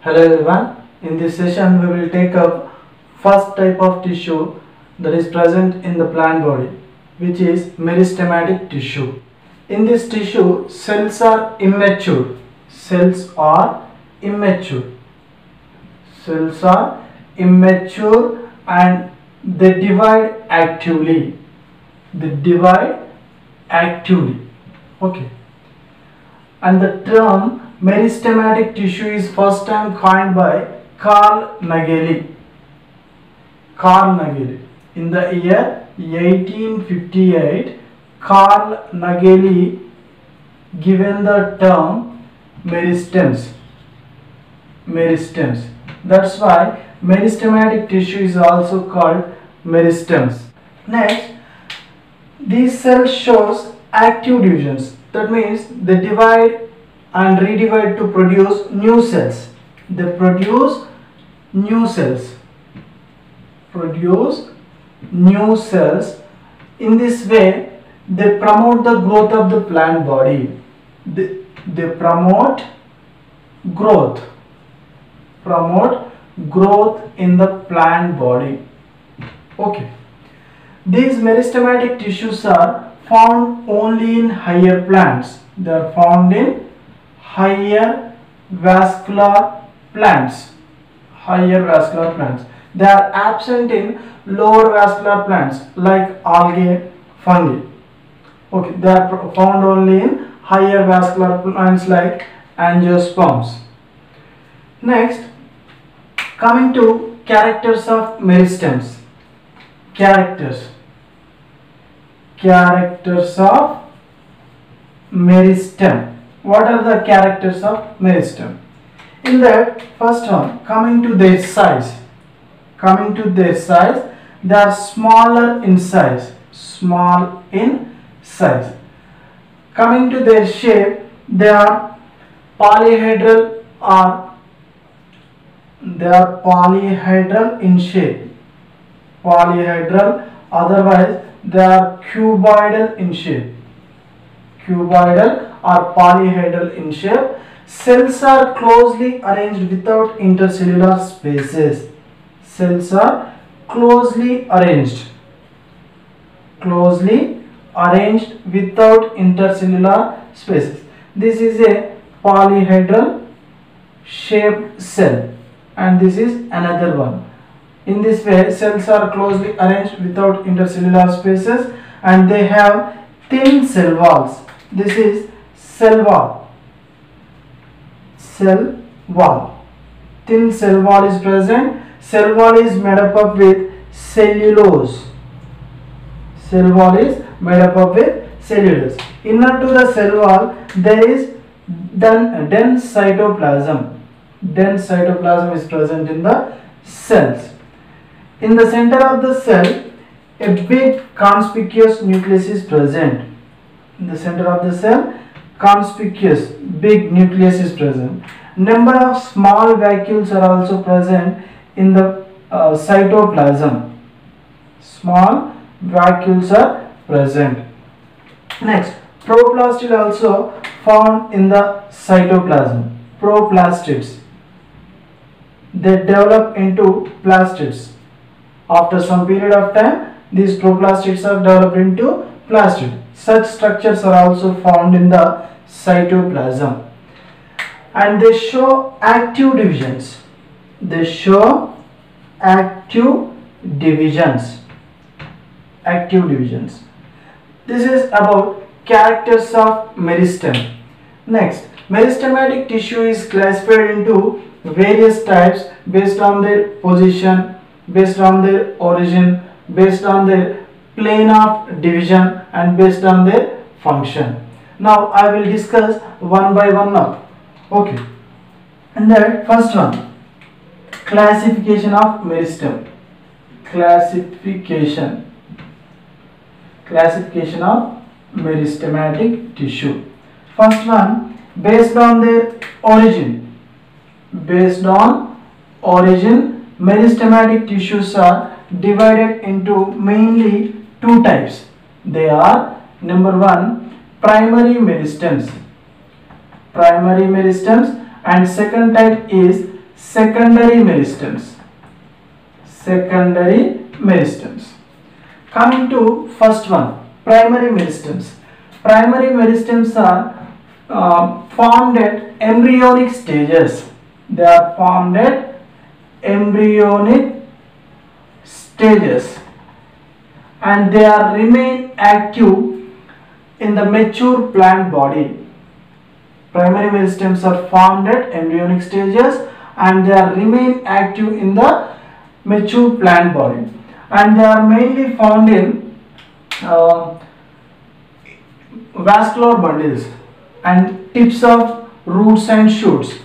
Hello everyone. In this session we will take up first type of tissue that is present in the plant body which is meristematic tissue. In this tissue cells are immature. Cells are immature. Cells are immature and they divide actively. They divide actively. Okay. And the term meristematic tissue is first time coined by Carl Nageli. Carl Nageli. In the year 1858, Carl Nageli given the term meristems. Meristems. That's why meristematic tissue is also called meristems. Next, these cells shows active divisions. That means they divide and redivide to produce new cells. They produce new cells. Produce new cells. In this way, they promote the growth of the plant body. They, they promote growth. Promote growth in the plant body. Okay. These meristematic tissues are found only in higher plants. They are found in higher vascular plants. Higher vascular plants. They are absent in lower vascular plants like algae, fungi. Okay, they are found only in higher vascular plants like angiosperms. Next, coming to characters of meristems. Characters. Characters of meristem. What are the characters of meristem? In that first one, coming to their size. Coming to their size, they are smaller in size. Small in size. Coming to their shape, they are polyhedral or they are polyhedral in shape. Polyhedral, otherwise they are cuboidal in shape. Cuboidal or polyhedral in shape. Cells are closely arranged without intercellular spaces. Cells are closely arranged. Closely arranged without intercellular spaces. This is a polyhedral shaped cell and this is another one. In this way cells are closely arranged without intercellular spaces and they have thin cell walls. This is cell wall. Cell wall. Thin cell wall is present. Cell wall is made up of with cellulose. Cell wall is made up of with cellulose. Inner to the cell wall there is den- dense cytoplasm. Dense cytoplasm is present in the cells. In the center of the cell, a big conspicuous nucleus is present. In the center of the cell, conspicuous big nucleus is present. Number of small vacuoles are also present in the uh, cytoplasm. Small vacuoles are present. Next, proplastid also found in the cytoplasm. Proplastids. They develop into plastids. After some period of time, these proplastids are developed into plastid. Such structures are also found in the cytoplasm. And they show active divisions. They show active divisions. Active divisions. This is about characters of meristem. Next, meristematic tissue is classified into various types based on their position, based on their origin, based on their plane of division and based on their function. Now I will discuss one by one now. Okay. And that first one, classification of meristem. Classification. Classification of meristematic tissue. First one, based on their origin. Based on origin, meristematic tissues are divided into mainly two types. They are number one, primary meristems. Primary meristems and second type is secondary meristems. Secondary meristems. Coming to first one primary meristems. Primary meristems are uh, formed at embryonic stages. They are formed at embryonic stages and they are remain active in the mature plant body. Primary meristems are formed at embryonic stages and they are remain active in the mature plant body. And they are mainly found in uh, vascular bundles and tips of roots and shoots.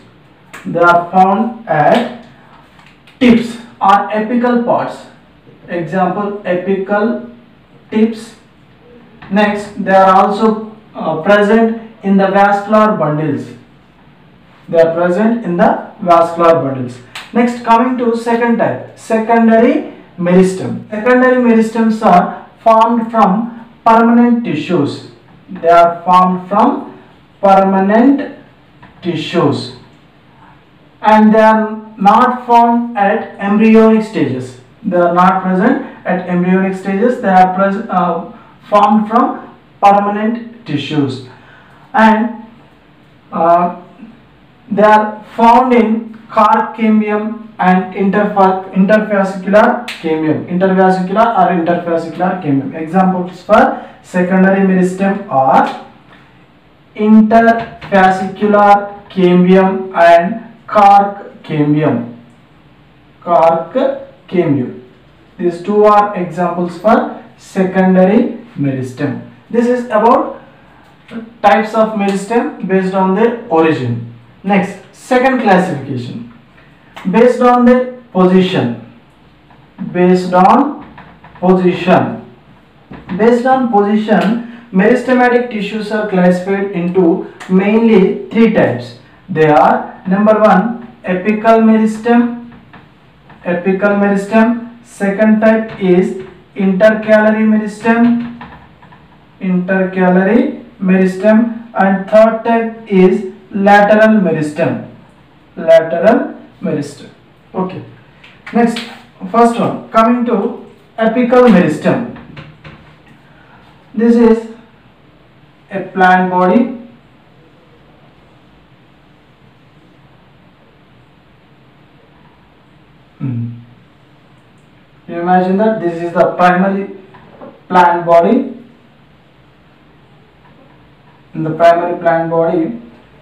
They are found at tips or apical parts example apical tips. Next they are also uh, present in the vascular bundles. They are present in the vascular bundles. Next coming to second type secondary meristem. Secondary meristems are formed from permanent tissues. They are formed from permanent tissues. And they are not formed at embryonic stages they are not present at embryonic stages. They are uh, formed from permanent tissues. And uh, they are found in cork cambium and interfa- interfascicular cambium intervascular or interfascicular cambium examples for secondary meristem are interfascicular cambium and cork cambium cork these two are examples for secondary meristem. This is about types of meristem based on their origin. Next second classification. Based on their position. Based on position. Based on position meristematic tissues are classified into mainly three types. They are number one apical meristem apical meristem. Second type is intercalary meristem. Intercalary meristem. And third type is lateral meristem. Lateral meristem. Okay. Next first one. Coming to apical meristem. This is a plant body Hmm. you imagine that this is the primary plant body. In the primary plant body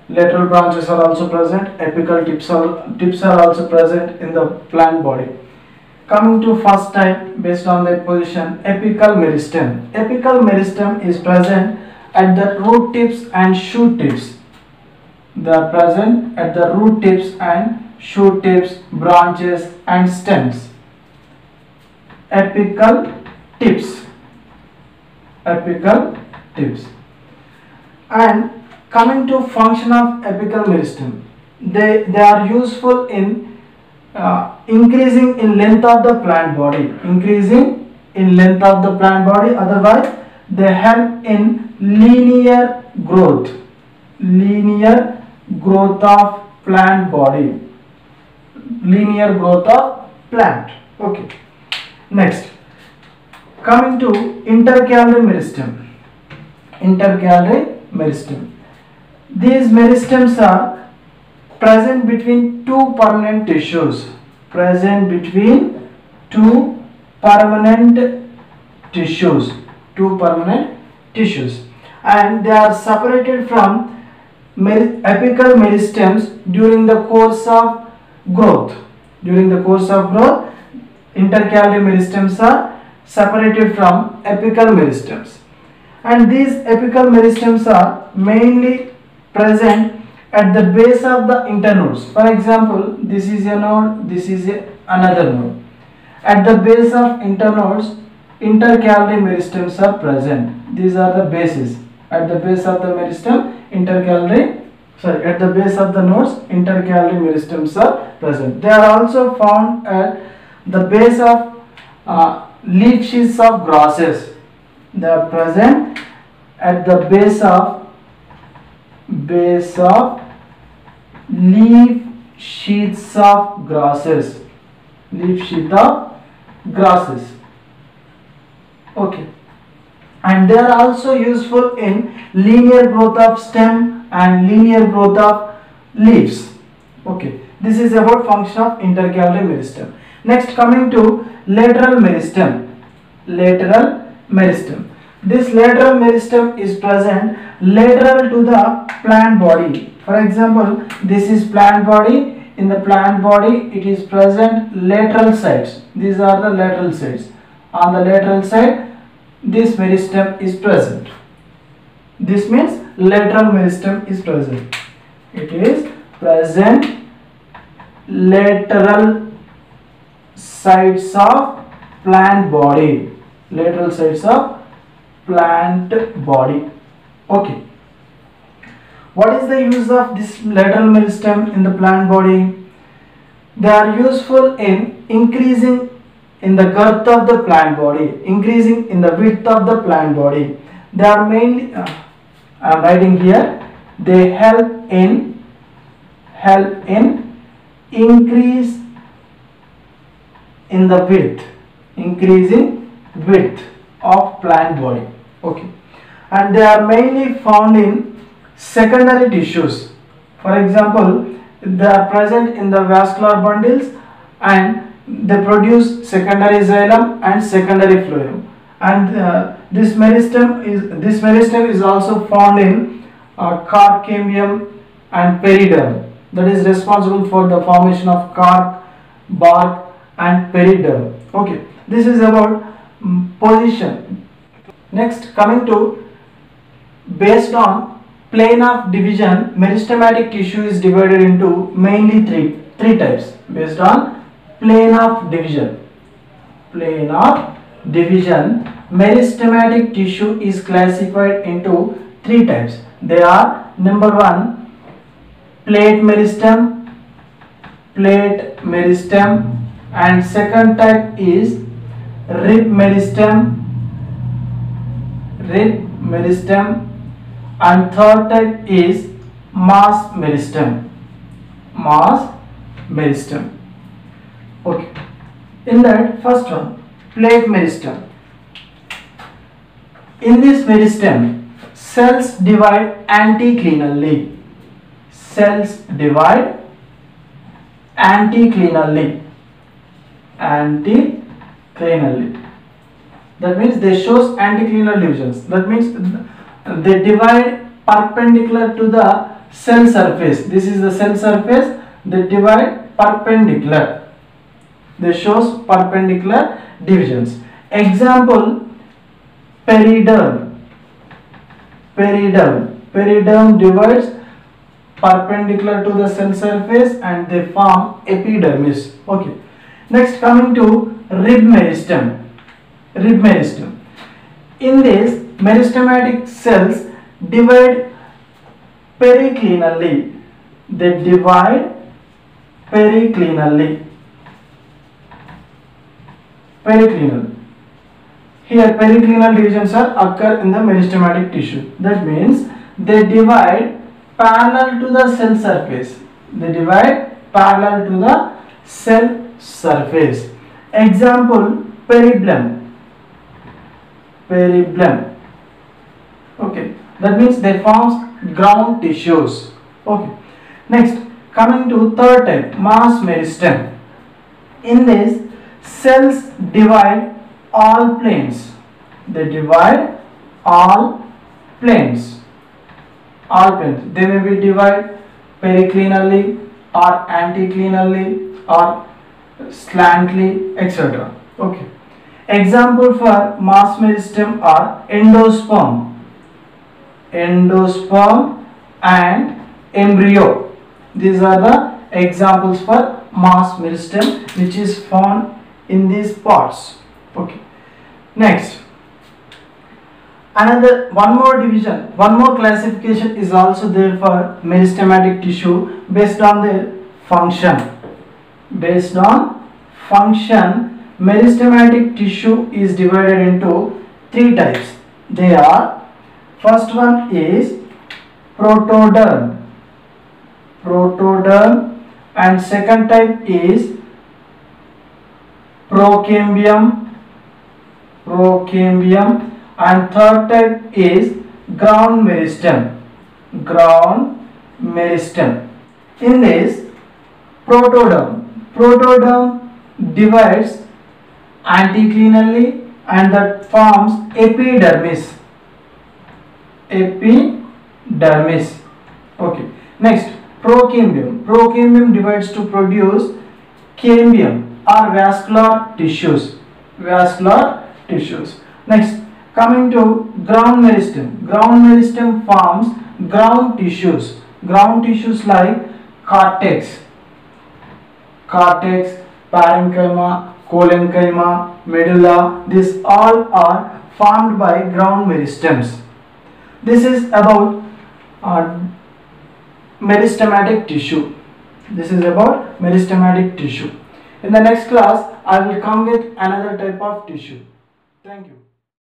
lateral branches are also present apical tips are tips are also present in the plant body. Coming to first type based on their position apical meristem. Apical meristem is present at the root tips and shoot tips. They are present at the root tips and shoot tips branches and stems apical tips. Apical tips. And coming to function of apical meristem they they are useful in uh, increasing in length of the plant body. Increasing in length of the plant body otherwise they help in linear growth. Linear growth of plant body. Linear growth of plant. Okay next. Coming to intercalary meristem. Intercalary meristem. These meristems are present between two permanent tissues. Present between two permanent tissues. Two permanent tissues. And they are separated from apical meristems during the course of growth. During the course of growth intercalary meristems are separated from apical meristems. And these apical meristems are mainly present at the base of the internodes. For example this is a node this is a, another node. At the base of internodes intercalary meristems are present. These are the bases. At the base of the meristem intercalary sorry at the base of the nodes intercalary meristems are present. They are also found at the base of uh, leaf sheaths of grasses. They are present at the base of base of leaf sheaths of grasses. Leaf sheath of grasses. Okay. And they are also useful in linear growth of stem and linear growth of leaves. Okay. This is about function of intercalary meristem next coming to lateral meristem. Lateral meristem. This lateral meristem is present lateral to the plant body. For example this is plant body. In the plant body it is present lateral sides. These are the lateral sides. On the lateral side this meristem is present. This means lateral meristem is present. It is present lateral sides of plant body. Lateral sides of plant body. Okay. What is the use of this lateral meristem in the plant body? They are useful in increasing in the girth of the plant body increasing in the width of the plant body. They are mainly uh, i am writing here they help in help in increase in the width increasing width of plant body okay? And they are mainly found in secondary tissues. For example they are present in the vascular bundles and they produce secondary xylem and secondary phloem. And uh, this meristem is this meristem is also found in uh, cork cambium and periderm. That is responsible for the formation of cork bark and periderm okay this is about um, position. Next coming to based on plane of division meristematic tissue is divided into mainly three three types. Based on plane of division. Plane of division meristematic tissue is classified into three types. They are number one plate meristem plate meristem and second type is rib meristem rib meristem. And third type is mass meristem. Mass meristem. Okay. In that first one plate meristem. In this meristem cells divide anticlinally cells divide anticlinally anticlinally that means they shows anticlinal divisions. That means they divide perpendicular to the cell surface. This is the cell surface. They divide perpendicular. They shows perpendicular divisions. Example periderm. Periderm. Periderm divides perpendicular to the cell surface and they form epidermis. Okay next coming to rib meristem. Rib meristem. In this meristematic cells divide periclinally. They divide periclinally. Periclinal. Here periclinal divisions are occur in the meristematic tissue. That means they divide parallel to the cell surface. They divide parallel to the cell surface. Example periblem periblem okay. That means they forms ground tissues. Okay. Next coming to third type mass meristem. In this cells divide all planes. They divide all planes. All planes. They may be divided periclinally or anticlinally or slantly etc okay. Example for mass meristem are endosperm. Endosperm and embryo. These are the examples for mass meristem which is found in these parts. Okay. Next. Another one more division one more classification is also there for meristematic tissue based on their function based on function meristematic tissue is divided into three types. They are first one is protoderm protoderm and second type is procambium. Procambium. And third type is ground meristem. Ground meristem. In this protoderm protoderm divides anticlinally and that forms epidermis. Epidermis. Okay. Next procambium procambium divides to produce cambium or vascular tissues. Vascular tissues. Next coming to ground meristem. Ground meristem forms ground tissues. Ground tissues like cortex cortex parenchyma collenchyma medulla these all are formed by ground meristems. This is about uh, meristematic tissue. This is about meristematic tissue. In the next class i will come with another type of tissue. Thank you